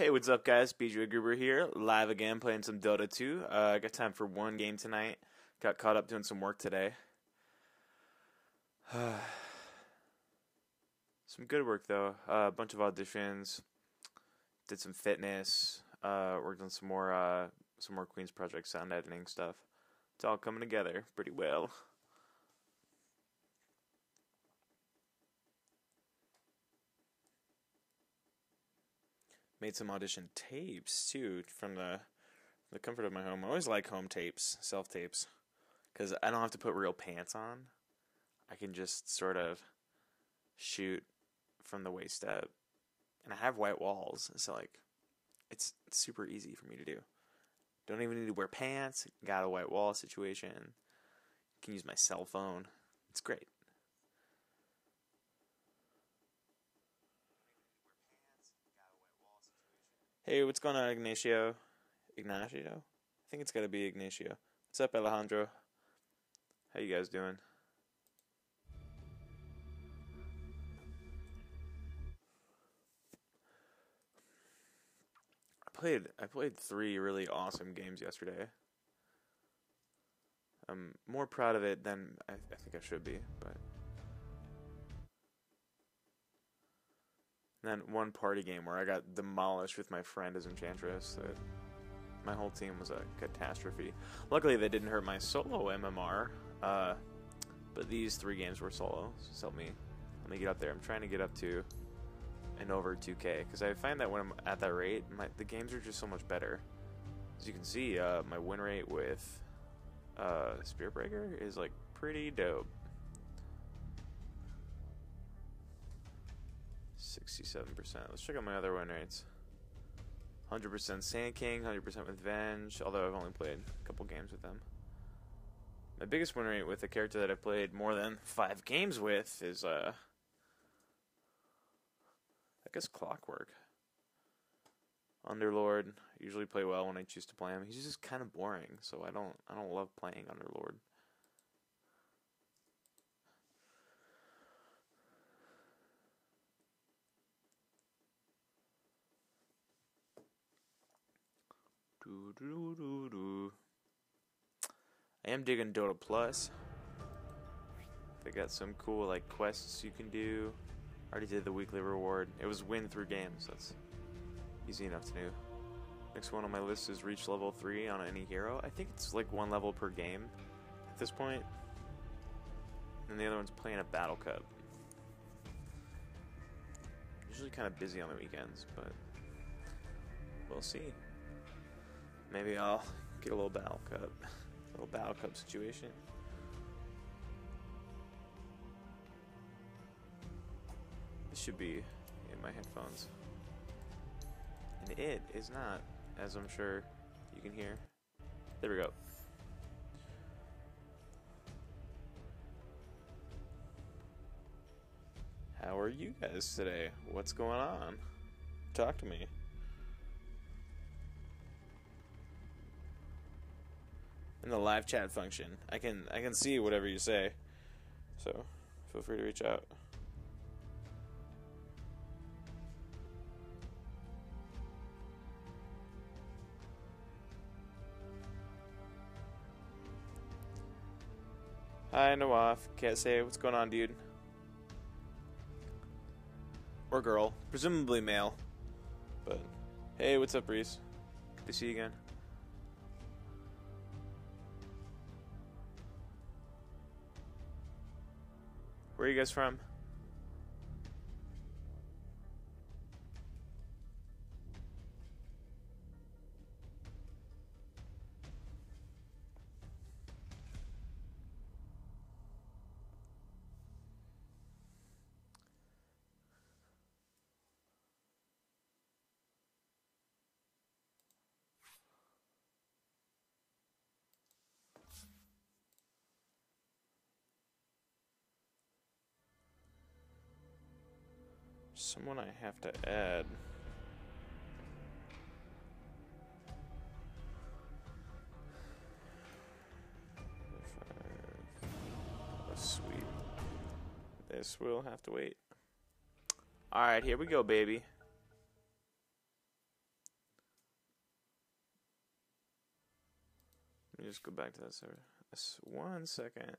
Hey, what's up, guys? BJ Gruber here, live again playing some Dota 2. Uh, I got time for one game tonight. Got caught up doing some work today. some good work though. Uh, a bunch of auditions. Did some fitness. Uh, worked on some more uh, some more Queen's Project sound editing stuff. It's all coming together pretty well. made some audition tapes too from the the comfort of my home. I always like home tapes, self tapes, because I don't have to put real pants on. I can just sort of shoot from the waist up, and I have white walls, so like it's, it's super easy for me to do. Don't even need to wear pants. Got a white wall situation. Can use my cell phone. It's great. Hey, what's going on, Ignacio? Ignacio? I think it's got to be Ignacio. What's up, Alejandro? How you guys doing? I played I played three really awesome games yesterday. I'm more proud of it than I, I think I should be, but And then one party game where I got demolished with my friend as Enchantress. That my whole team was a catastrophe. Luckily, they didn't hurt my solo MMR. Uh, but these three games were solo. So help me. Let me get up there. I'm trying to get up to and over 2K because I find that when I'm at that rate, my the games are just so much better. As you can see, uh, my win rate with uh, Spiritbreaker is like pretty dope. 67%. Let's check out my other win rates. 100% Sand King, 100% with Venge, although I've only played a couple games with them. My biggest win rate with a character that I've played more than five games with is, uh, I guess Clockwork. Underlord, I usually play well when I choose to play him. He's just kind of boring, so I don't, I don't love playing Underlord. Do, do, do, do. I am digging Dota Plus. They got some cool like quests you can do. I Already did the weekly reward. It was win through games. That's easy enough to do. Next one on my list is reach level 3 on any hero. I think it's like one level per game at this point. And the other one's playing a battle cup. Usually kind of busy on the weekends, but we'll see. Maybe I'll get a little battle cup. A little battle cup situation. This should be in my headphones. And it is not, as I'm sure you can hear. There we go. How are you guys today? What's going on? Talk to me. In the live chat function. I can I can see whatever you say. So feel free to reach out. Hi Nawaf, can't say what's going on, dude. Or girl, presumably male. But hey, what's up, Reese? Good to see you again. Where are you guys from? someone I have to add. Sweet. This will have to wait. Alright, here we go, baby. Let me just go back to that server. One second.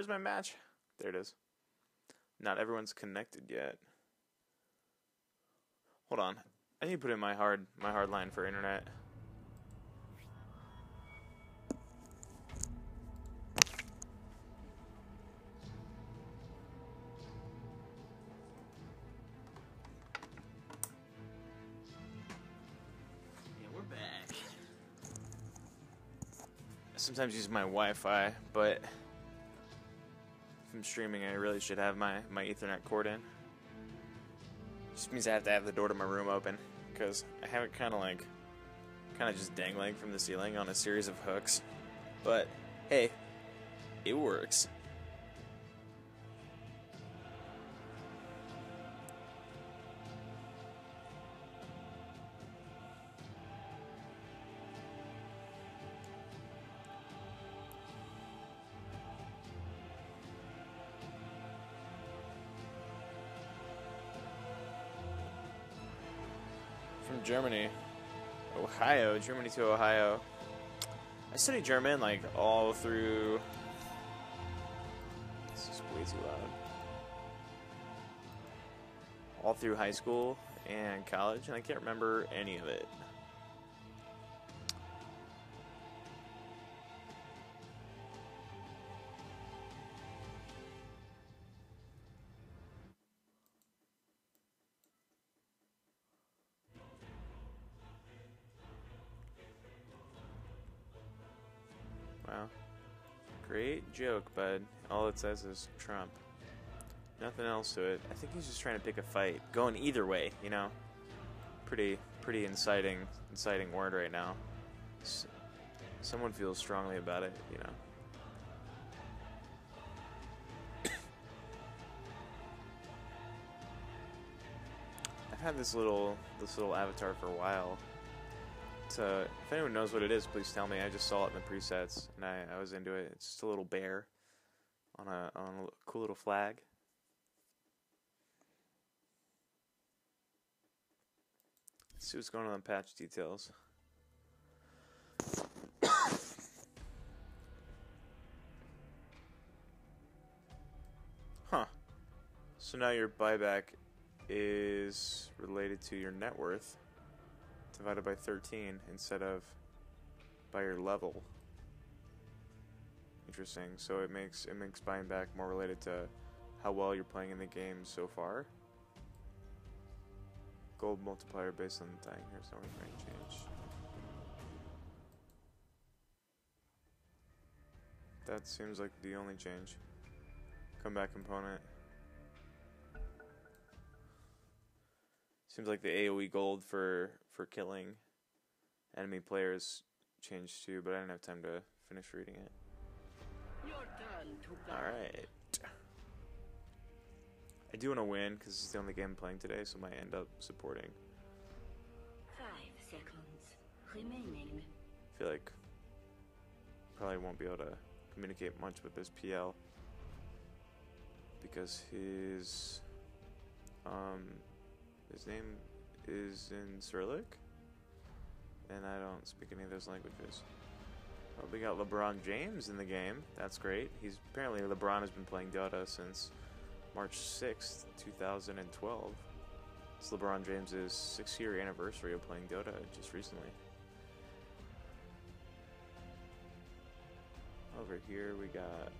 Where's my match? There it is. Not everyone's connected yet. Hold on. I need to put in my hard my hard line for internet. Yeah, we're back. Sometimes use my Wi-Fi, but I'm streaming, I really should have my, my Ethernet cord in. Just means I have to have the door to my room open because I have it kind of like, kind of just dangling from the ceiling on a series of hooks. But hey, it works. Germany. Ohio, Germany to Ohio. I studied German like all through. This is way too loud. All through high school and college, and I can't remember any of it. Joke, bud. All it says is Trump. Nothing else to it. I think he's just trying to pick a fight. Going either way, you know? Pretty pretty inciting inciting word right now. Someone feels strongly about it, you know. I've had this little this little avatar for a while. So uh, if anyone knows what it is, please tell me. I just saw it in the presets and I, I was into it. It's just a little bear on a on a cool little flag. Let's see what's going on in patch details. huh. So now your buyback is related to your net worth divided by 13 instead of by your level. Interesting. So it makes it makes buying back more related to how well you're playing in the game so far. Gold multiplier based on the dying here's no rank change. That seems like the only change. Comeback component. Seems like the AoE gold for for killing enemy players changed too, but I didn't have time to finish reading it. All right. I do want to win because it's the only game I'm playing today, so I might end up supporting. Five seconds remaining. I feel like probably won't be able to communicate much with this PL because his um his name is in Cyrillic and I don't speak any of those languages. Well, we got LeBron James in the game. That's great. He's apparently LeBron has been playing Dota since March 6th, 2012. It's LeBron James's six year anniversary of playing Dota just recently. Over here we got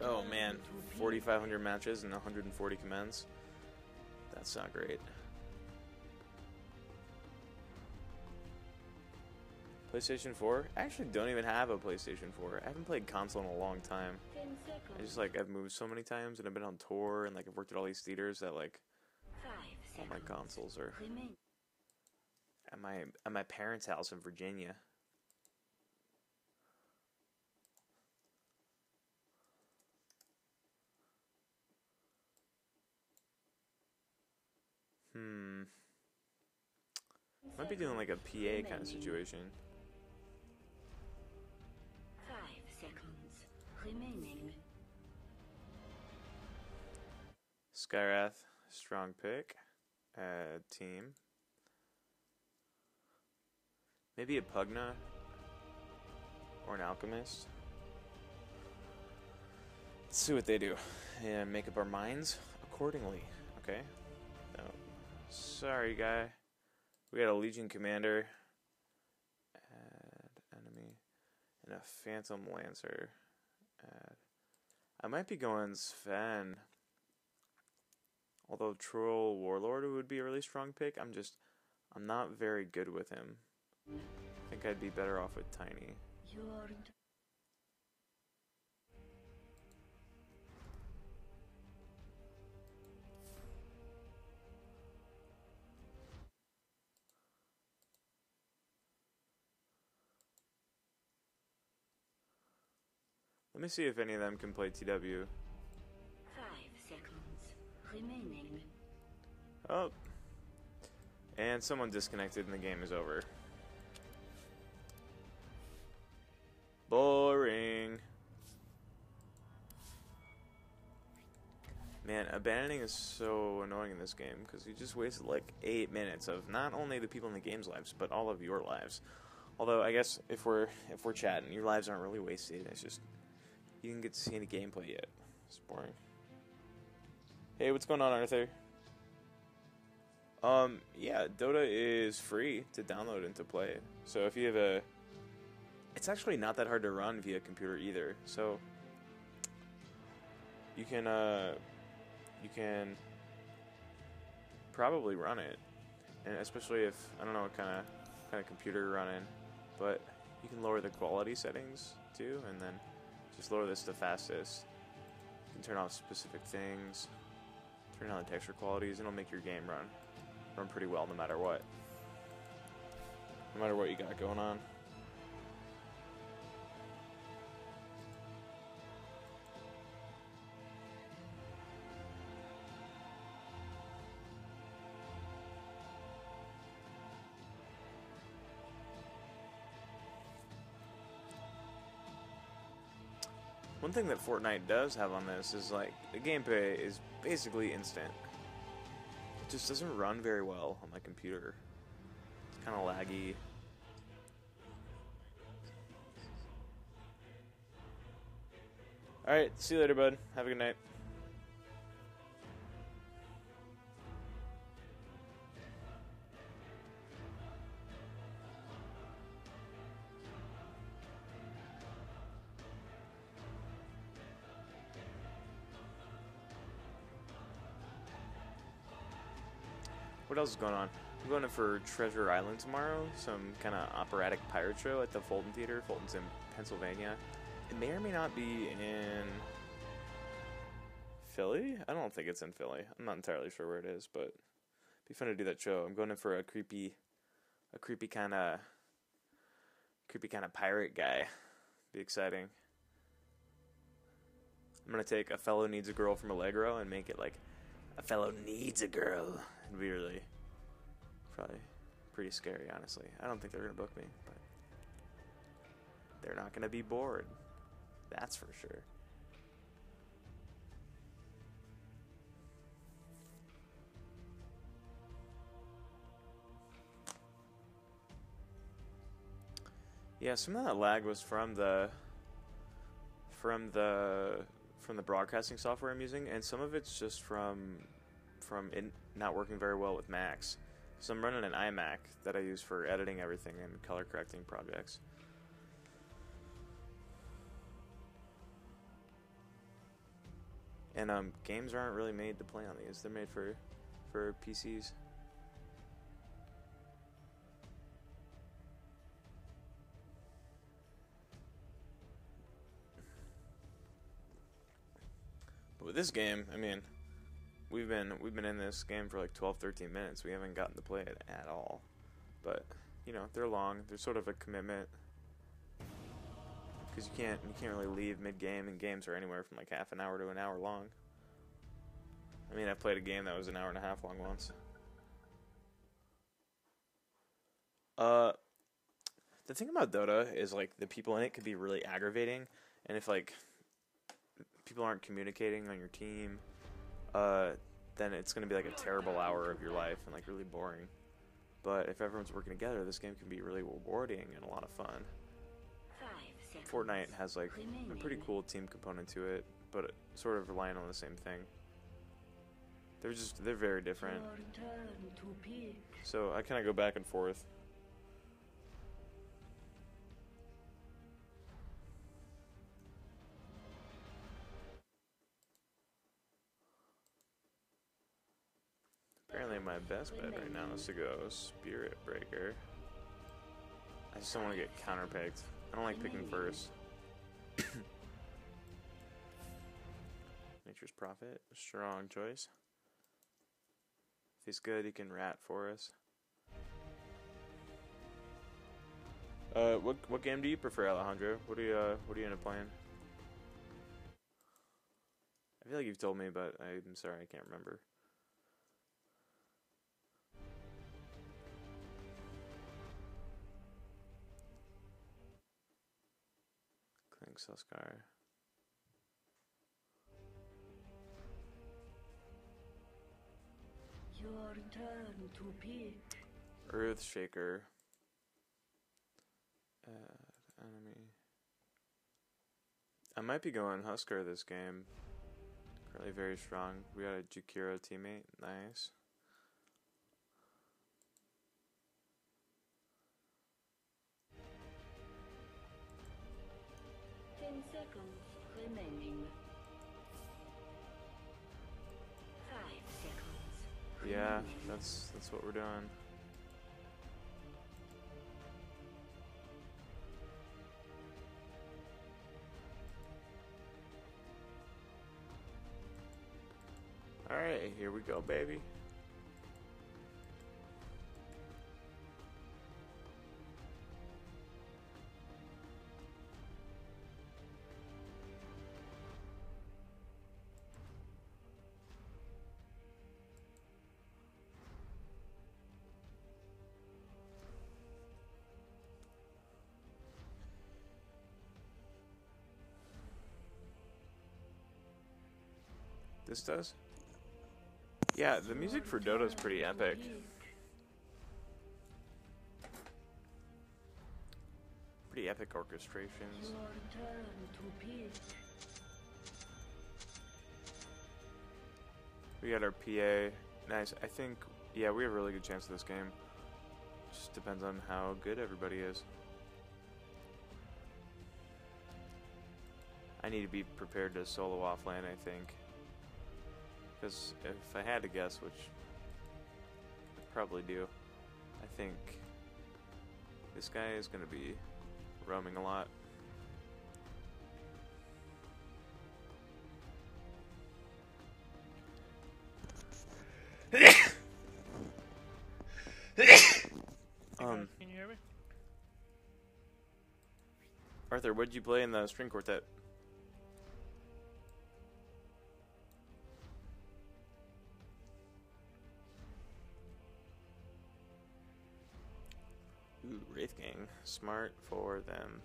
Oh man, 4,500 matches and 140 commands. That's not great. PlayStation 4? I actually don't even have a PlayStation 4. I haven't played console in a long time. I just like I've moved so many times and I've been on tour and like I've worked at all these theaters that like Five all my consoles are at my at my parents' house in Virginia. Hmm. Might be doing like a PA kind of situation. Five seconds remaining. Skywrath, strong pick. Uh, team. Maybe a Pugna or an Alchemist. Let's see what they do and make up our minds accordingly. Okay. Sorry, guy. We got a Legion Commander. Add enemy. And a Phantom Lancer. Add. I might be going Sven. Although Troll Warlord would be a really strong pick, I'm just I'm not very good with him. I think I'd be better off with Tiny. Let me see if any of them can play TW. five seconds remaining. Oh. And someone disconnected and the game is over. Boring. Man, abandoning is so annoying in this game because you just wasted like eight minutes of not only the people in the game's lives, but all of your lives. Although I guess if we're if we're chatting, your lives aren't really wasted. It's just you didn't get to see any gameplay yet. It's boring. Hey, what's going on, Arthur? Um, yeah, Dota is free to download and to play. So if you have a, it's actually not that hard to run via computer either. So you can, uh, you can probably run it, and especially if I don't know what kind of kind of computer you're running, but you can lower the quality settings too, and then just lower this to fastest. You can turn off specific things, turn on the texture qualities, and it'll make your game run run pretty well no matter what. No matter what you got going on. One thing that Fortnite does have on this is like the gameplay is basically instant. It just doesn't run very well on my computer. It's kind of laggy. Alright, see you later, bud. Have a good night. Else is going on? I'm going in for Treasure Island tomorrow, some kind of operatic pirate show at the Fulton Theater. Fulton's in Pennsylvania. It may or may not be in Philly. I don't think it's in Philly. I'm not entirely sure where it is, but it'd be fun to do that show. I'm going in for a creepy, a creepy kind of, creepy kind of pirate guy. Be exciting. I'm gonna take a fellow needs a girl from Allegro and make it like a fellow needs a girl. It'd be really probably pretty scary, honestly. I don't think they're gonna book me, but they're not gonna be bored. That's for sure. Yeah, some of that lag was from the from the from the broadcasting software I'm using, and some of it's just from from it not working very well with Macs. So I'm running an iMac that I use for editing everything and color correcting projects. And um, games aren't really made to play on these; they're made for for PCs. But with this game, I mean, we've been we've been in this game for like 12 13 minutes. We haven't gotten to play it at all. But you know they're long. They're sort of a commitment. Because you can't you can't really leave mid game and games are anywhere from like half an hour to an hour long. I mean i played a game that was an hour and a half long once. Uh, the thing about Dota is like the people in it could be really aggravating, and if like people aren't communicating on your team, uh, then it's gonna be like a terrible hour of your life and like really boring. But if everyone's working together, this game can be really rewarding and a lot of fun. Fortnite has like a pretty cool team component to it, but sort of relying on the same thing. They're just they're very different. Your turn to pick. So I kind of go back and forth. My best bet right now is to go Spirit Breaker. I just don't want to get counterpicked. I don't like picking first. Nature's Prophet, strong choice. If he's good, he can rat for us. Uh, what what game do you prefer, Alejandro? What do you uh, what do you end up playing? I feel like you've told me, but I'm sorry, I can't remember. Clink Selscar. Your turn to pick. Earthshaker. Uh, enemy. I might be going Huskar this game. Currently very strong. We got a Jakiro teammate. Nice. Ten seconds remaining. Five seconds. Yeah, that's that's what we're doing. All right, here we go, baby. This does? Yeah, the music for Dota is pretty epic. Pretty epic orchestrations. We got our PA. Nice. I think, yeah, we have a really good chance of this game. Just depends on how good everybody is. I need to be prepared to solo off lane, I think. Because if I had to guess, which I probably do, I think this guy is going to be roaming a lot. Um, Can you hear me? Arthur, what did you play in the string quartet? Ooh, Wraith Gang. Smart for them.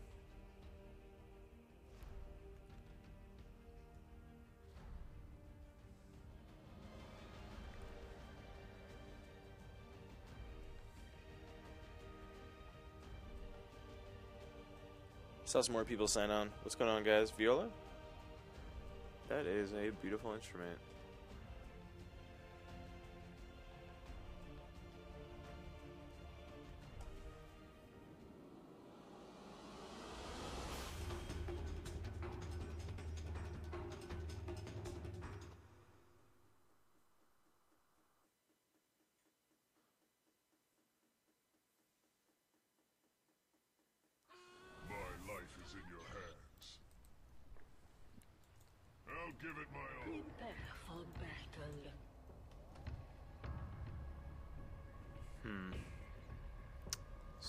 Saw some more people sign on. What's going on, guys? Viola? That is a beautiful instrument.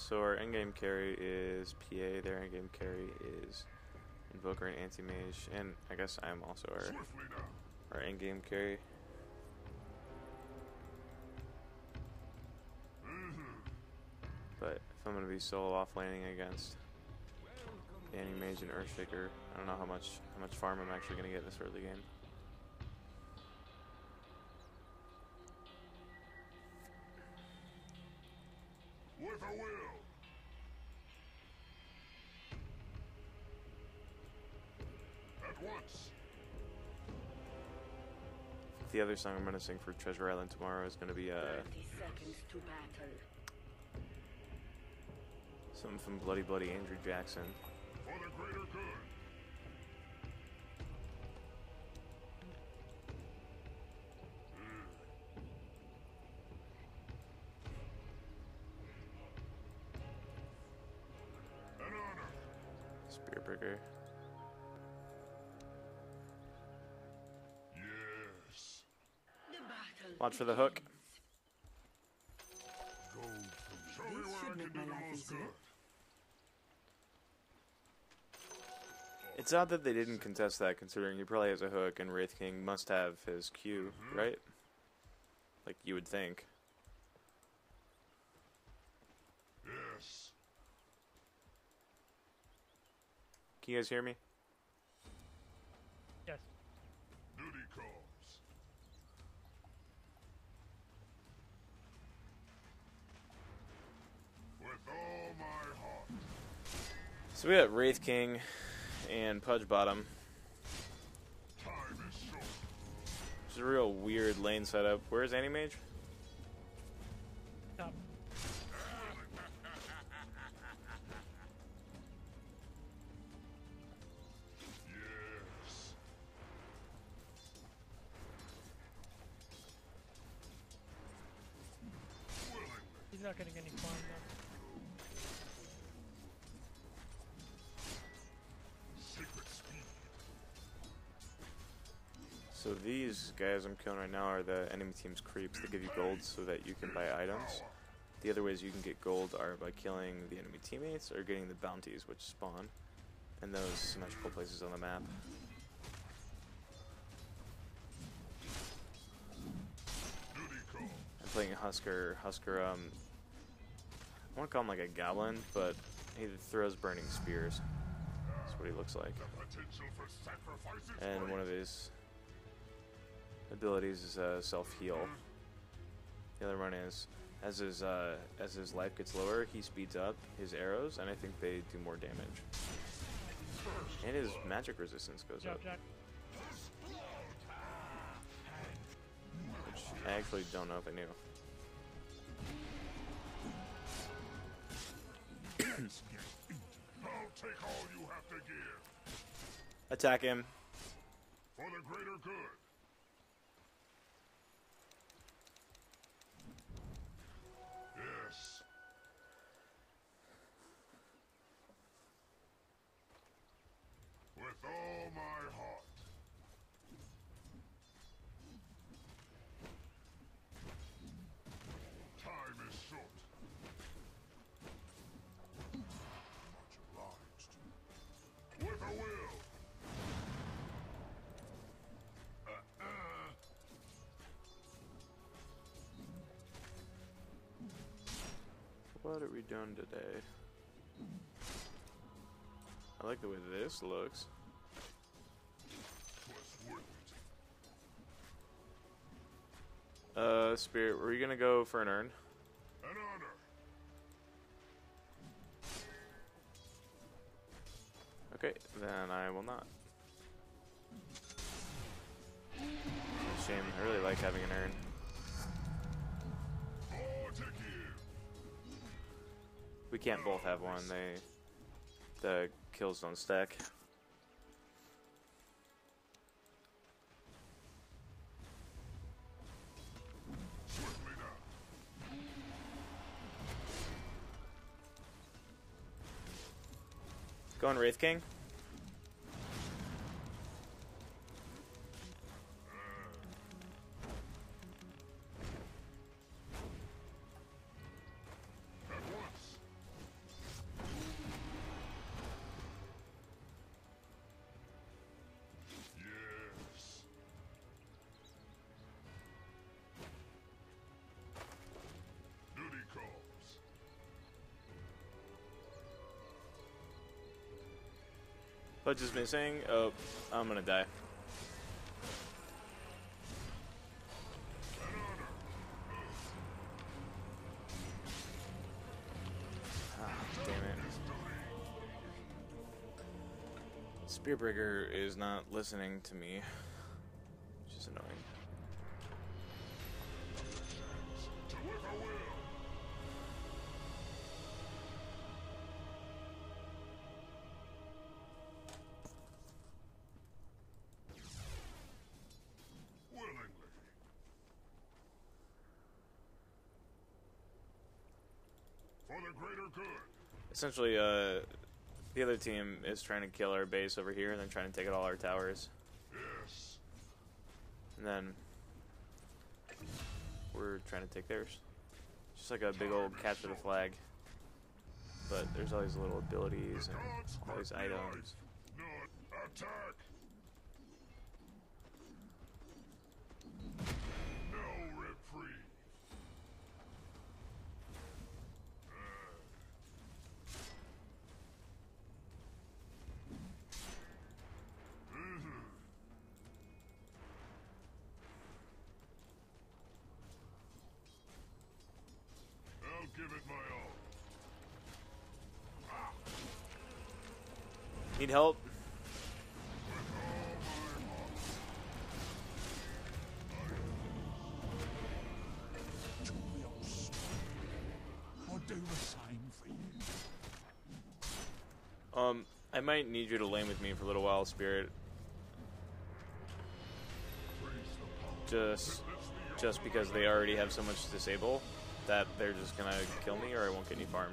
So our endgame carry is PA, their endgame carry is Invoker and Anti-Mage, and I guess I'm also our, our endgame carry. But if I'm gonna be solo off laning against Danny Mage and Earthshaker, I don't know how much how much farm I'm actually gonna get this early game. With a will. The other song I'm gonna sing for Treasure Island tomorrow is gonna be uh 30 seconds to battle. something from Bloody Bloody Andrew Jackson. Life most easier. good. It's odd that they didn't contest that, considering he probably has a hook, and Wraith King must have his Q, mm-hmm. right? Like you would think. Yes. Can you guys hear me? So we got Wraith King and Pudge Bottom. It's a real weird lane setup. Where's Anti-Mage? Guys I'm killing right now are the enemy team's creeps that give you gold so that you can buy items. The other ways you can get gold are by killing the enemy teammates or getting the bounties which spawn in those symmetrical places on the map. I'm playing Huskar. Huskar, um, I want to call him like a goblin, but he throws burning spears. That's what he looks like. And one of his abilities is uh, self heal. The other one is as his uh, as his life gets lower, he speeds up his arrows, and I think they do more damage. And his magic resistance goes Jack, up, Jack. which I actually don't know if I knew. I'll take all you have to give. Attack him. For the greater good. All my heart. Time is short. Much obliged. With a will. Uh-uh. What are we doing today? I like the way this looks. Uh, Spirit, were you gonna go for an urn? An honor. Okay, then I will not. Shame, I really like having an urn. More to give. We can't both have one. They the kills don't stack. Going Wraith King. Pudge is missing. Oh, I'm gonna die. Ah, damn it. Spearbreaker is not listening to me. Essentially, uh, the other team is trying to kill our base over here, and they're trying to take out all our towers. Yes. And then we're trying to take theirs. Just like a big old capture the flag. But there's all these little abilities and all these items. attack. Need help? Um, I might need you to lane with me for a little while, Spirit. Just, just because they already have so much disable that they're just gonna kill me or I won't get any farm.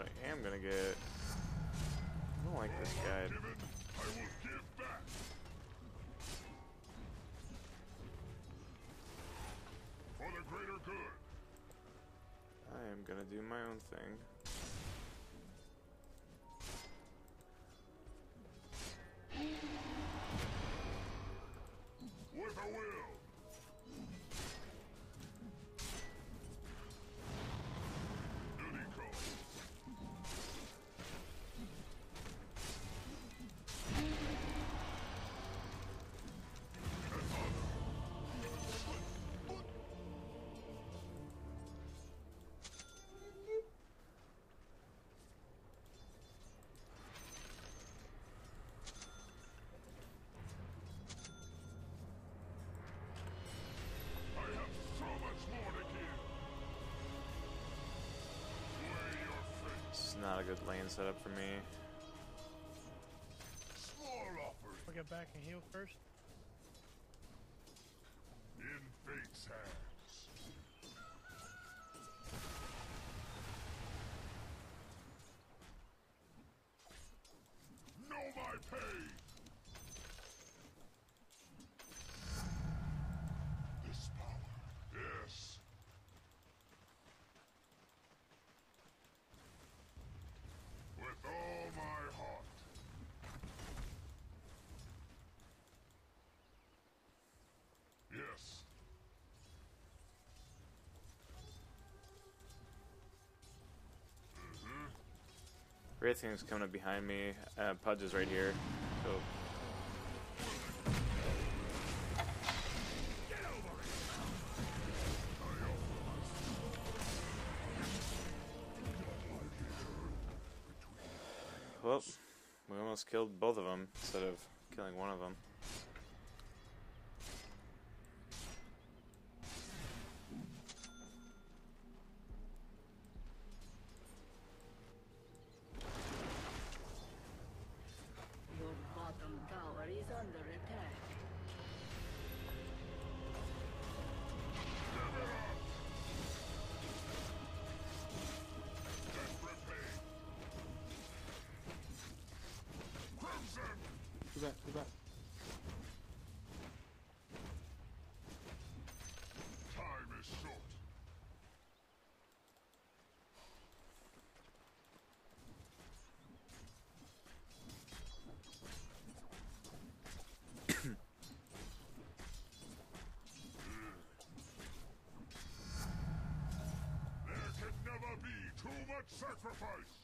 What I am gonna get? I don't like this guy. I will give back. For the greater good. I am gonna do my own thing. Not a good lane setup for me. Small offers I'll get back and heal first. in fate's hands. Know my pain. This power. Yes. With all my heart. Yes. Wraith King's coming up behind me. Uh, Pudge is right here. So Well, we almost killed both of them instead of killing one of them. Sacrifice!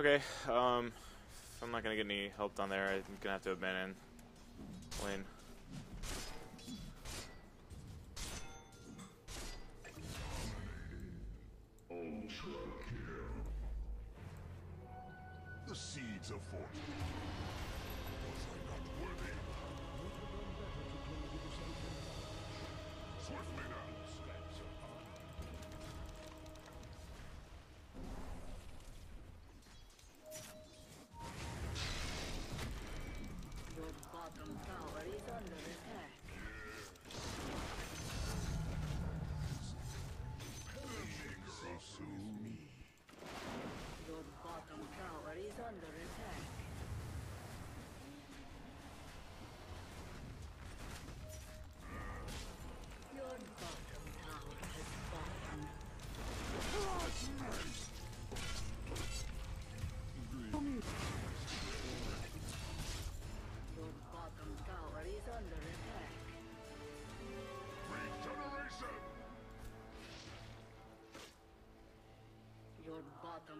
Okay, um, I'm not gonna get any help down there, I'm gonna have to abandon lane.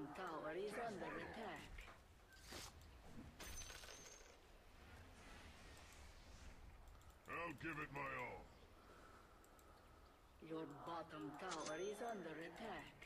Bottom tower is under attack. I'll give it my all. Your bottom tower is under attack.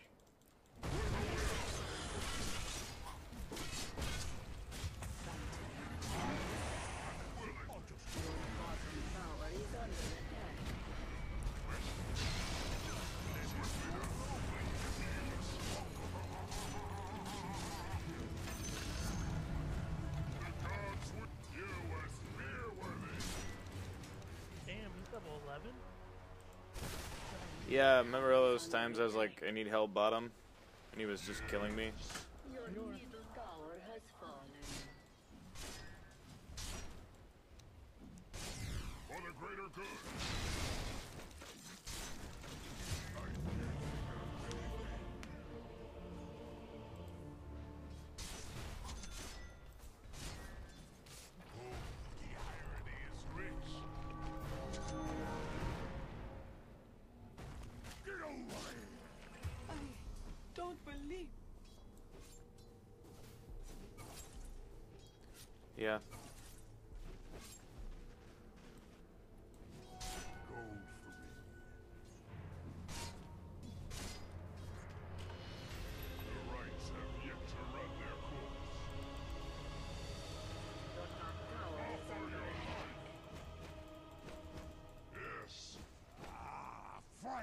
Level 11? Yeah, remember all those times I was like, I need help bottom? And he was just killing me?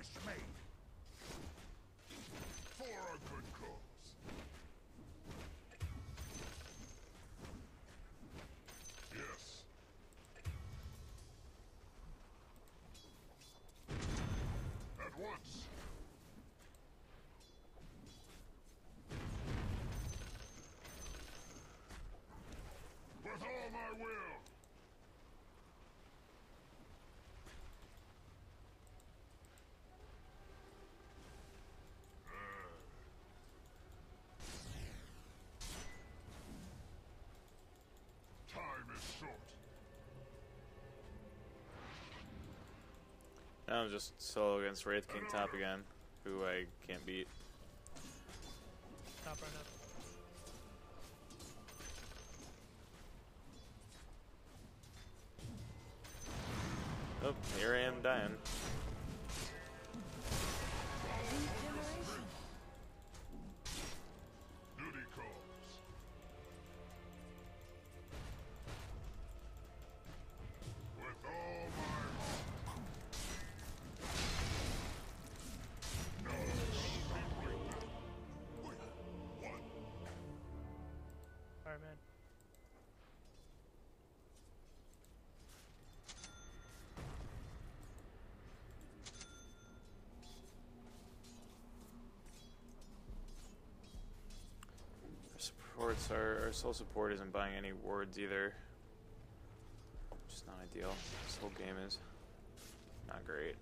Ah, fresh. For a good cause. Yes. At once. With all my will. Time is short. Now I'm just solo against Wraith King top again, who I can't beat. Top right. Supports our, our soul support isn't buying any wards either. Just not ideal. This whole game is not great.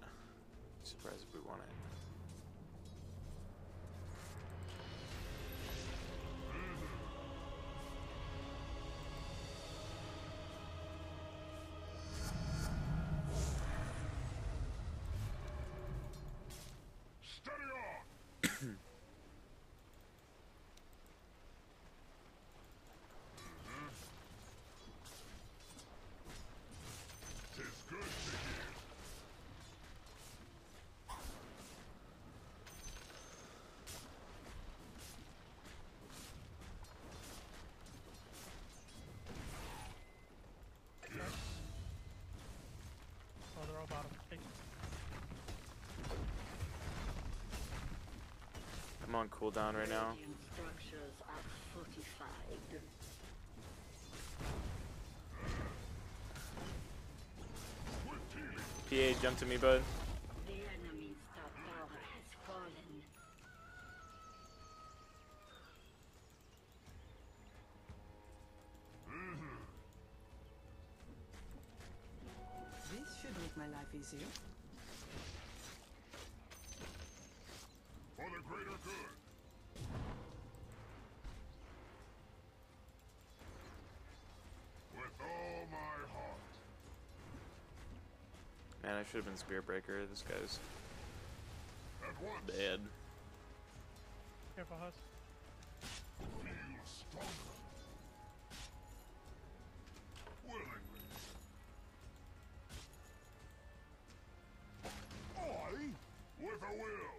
On cooldown right now. Radiant structures are fortified. PA, jump to me, bud. The enemy's top tower has fallen. Mm-hmm. This should make my life easier. For the greater good. With all my heart. Man, I should have been Spirit Breaker. This guy's At once. bad. careful, Huss. Feel stronger. Willingly. I? With a will.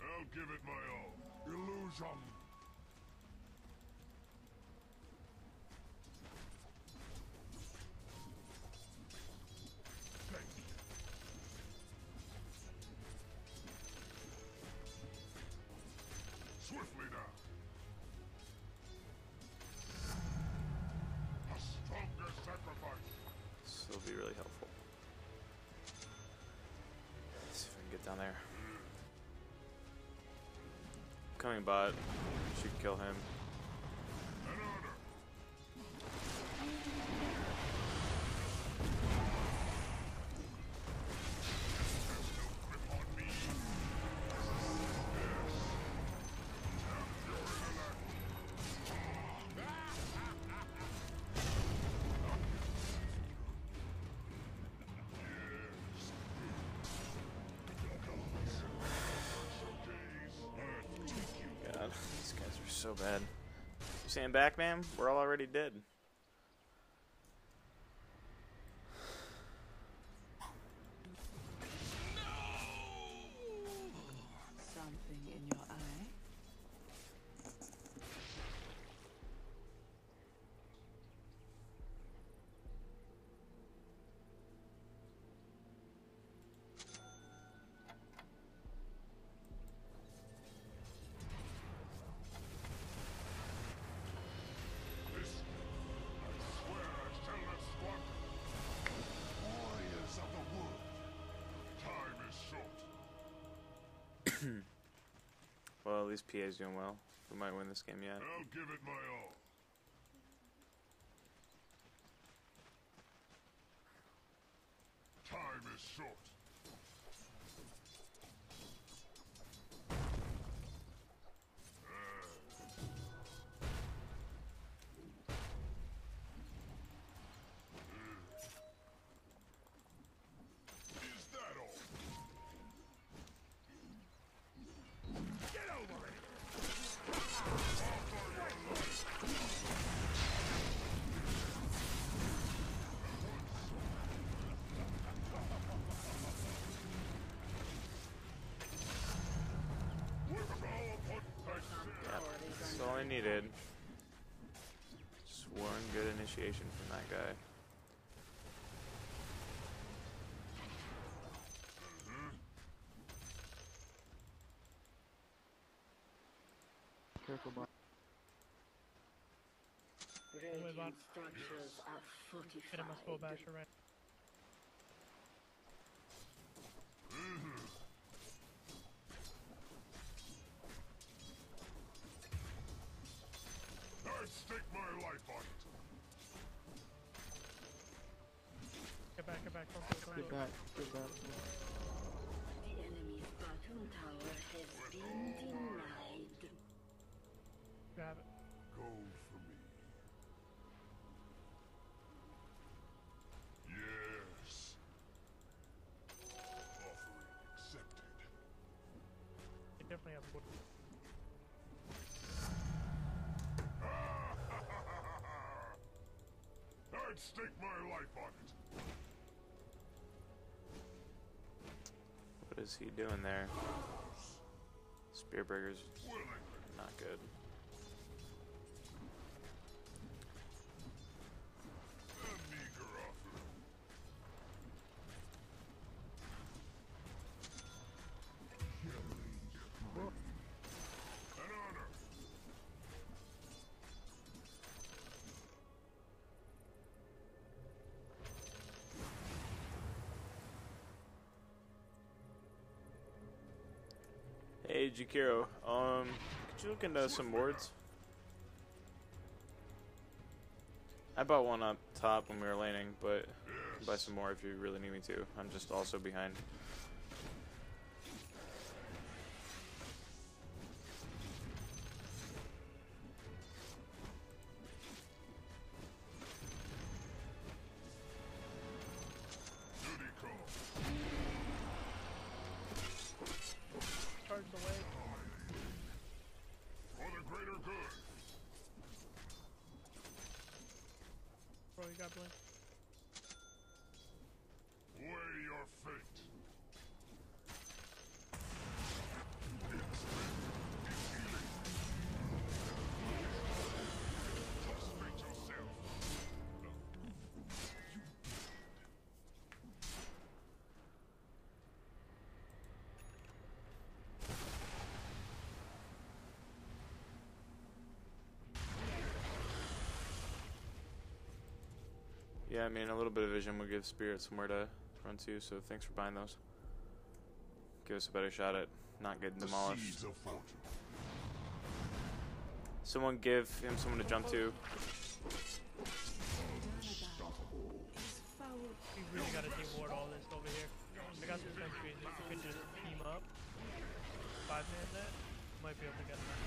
I'll give it my all. Illusion. Coming bot. Should kill him. So bad. You saying back, man? We're all already dead. Well, at least PA's doing well. We might win this game yet. I'll give it my all. Initiation from that guy. Radiant bot. structures are Hit him a slow fortified. basher right. I'd stake my life on it. What is he doing there? Spirit Breakers not good. Hey Jakiro, um, could you look into some wards? I bought one up top when we were laning, but buy some more if you really need me to. I'm just also behind. Yeah, I mean, a little bit of vision would give Spirit somewhere to run to, so thanks for buying those. Give us a better shot at not getting The demolished. of. Someone give him someone to jump to. We really gotta team ward all this over here. I got this sentries. If we could just team up, five man that, might be able to get them.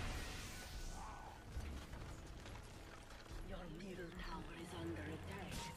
Your middle tower is under attack.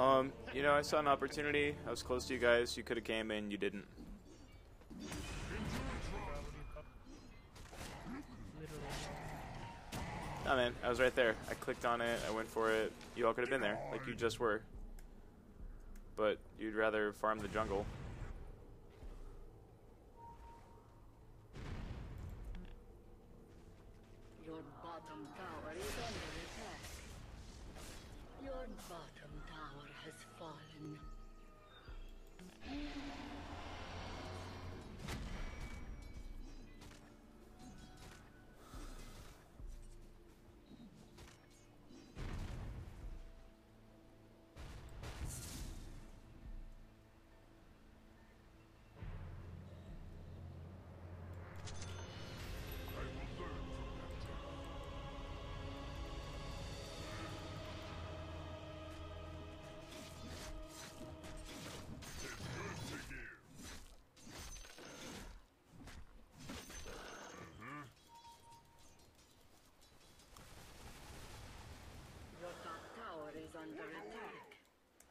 Um, you know, I saw an opportunity. I was close to you guys. You could have came in. You didn't. Nah, man, I was right there. I clicked on it. I went for it. You all could have been there, like you just were. But you'd rather farm the jungle.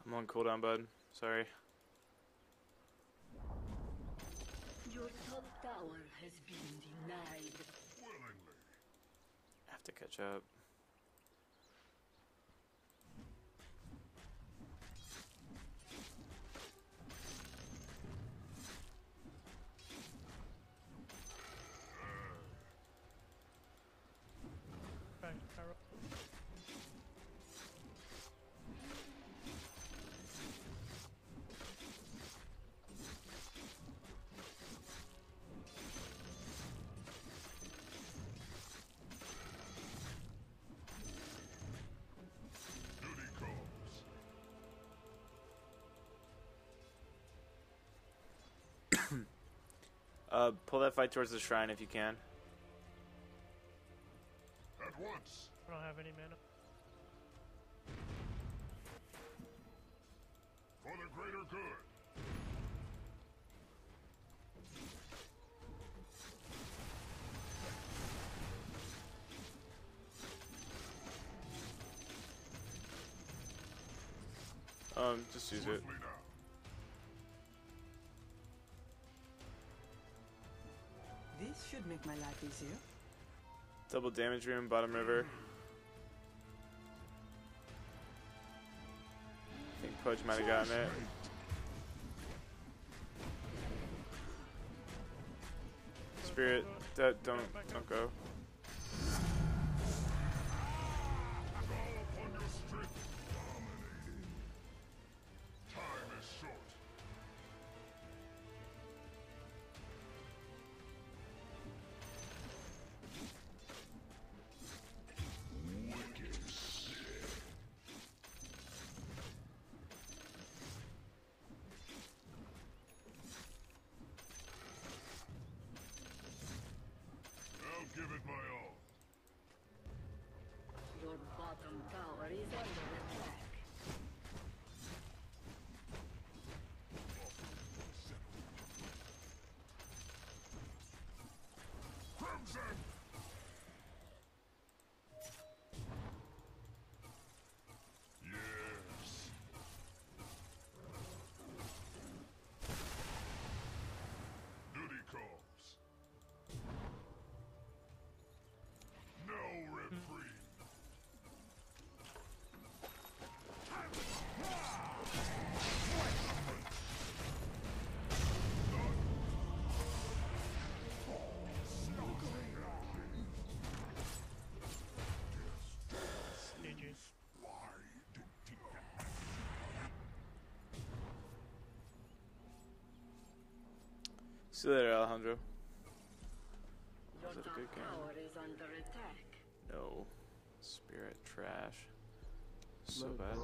I'm on cooldown, bud. Sorry. Your top tower has been denied. Willingly. I have to catch up. Uh, pull that fight towards the shrine if you can. At once. I don't have any mana. For the greater good. Um, just use it. Make my life easier. Double damage room, bottom river. I think Pudge might have gotten it. Spirit, don't don't go. See you later, Alejandro. Was it a good game? tower is under attack. No. Spirit trash. So bad.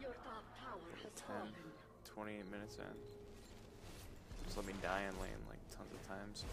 Your top tower has 10, 28 minutes in. Just let me die in lane like tons of times.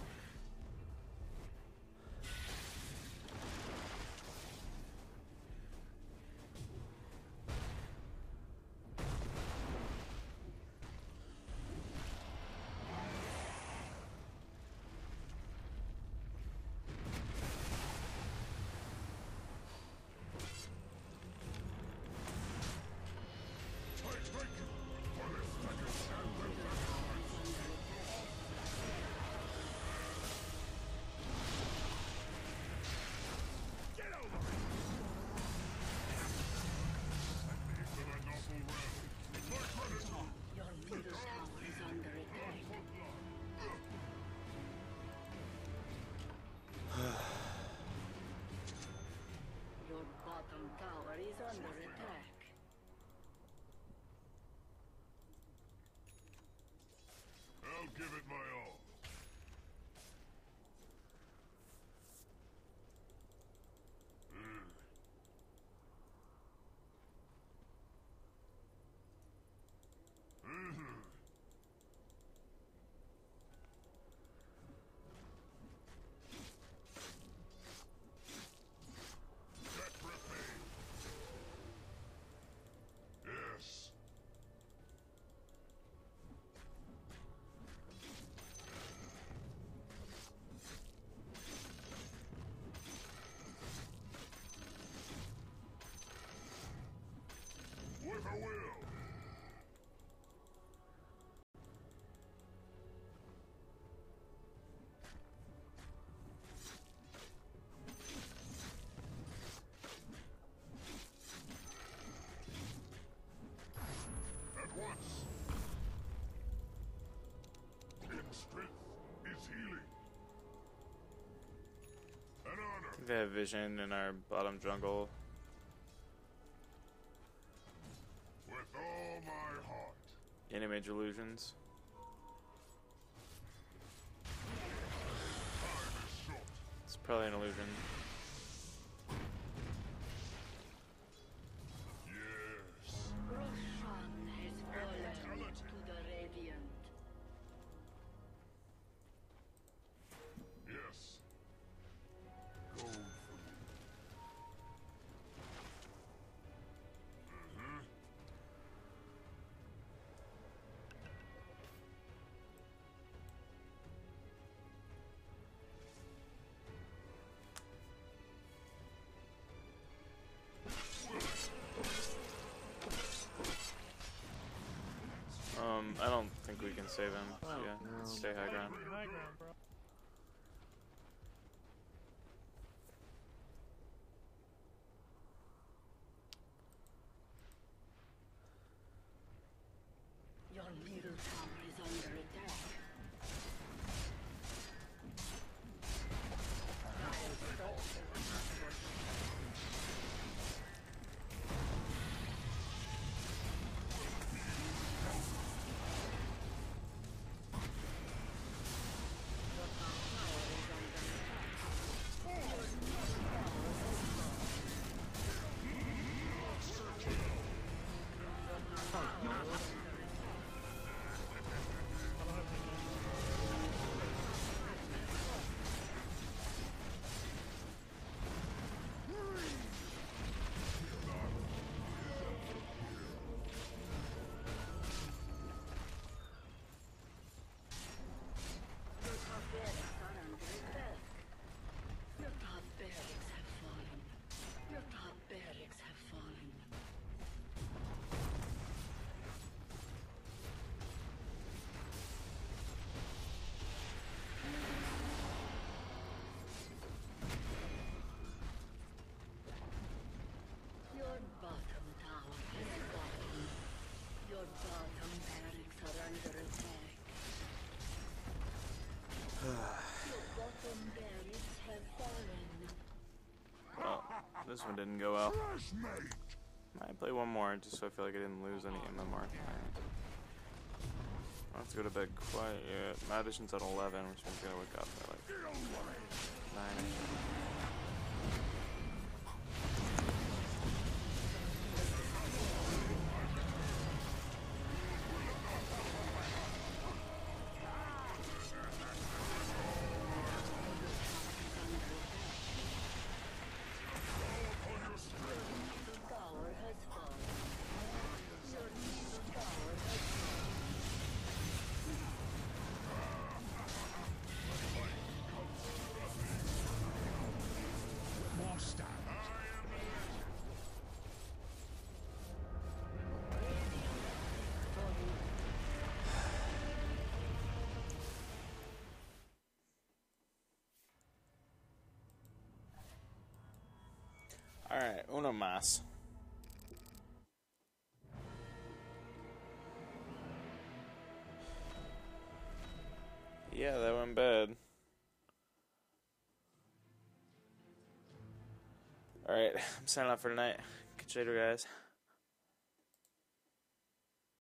To have vision in our bottom jungle. With all my heart. Any major illusions? Think we can save him. Yeah, stay high ground. This one didn't go well. Might play one more just so I feel like I didn't lose any MMR. Let's go to bed quiet. Yeah, my audition's at 11, which means I'm gonna wake up at like 9. Uno más. Yeah, that went bad. Alright, I'm signing off for tonight. Catch you later, guys.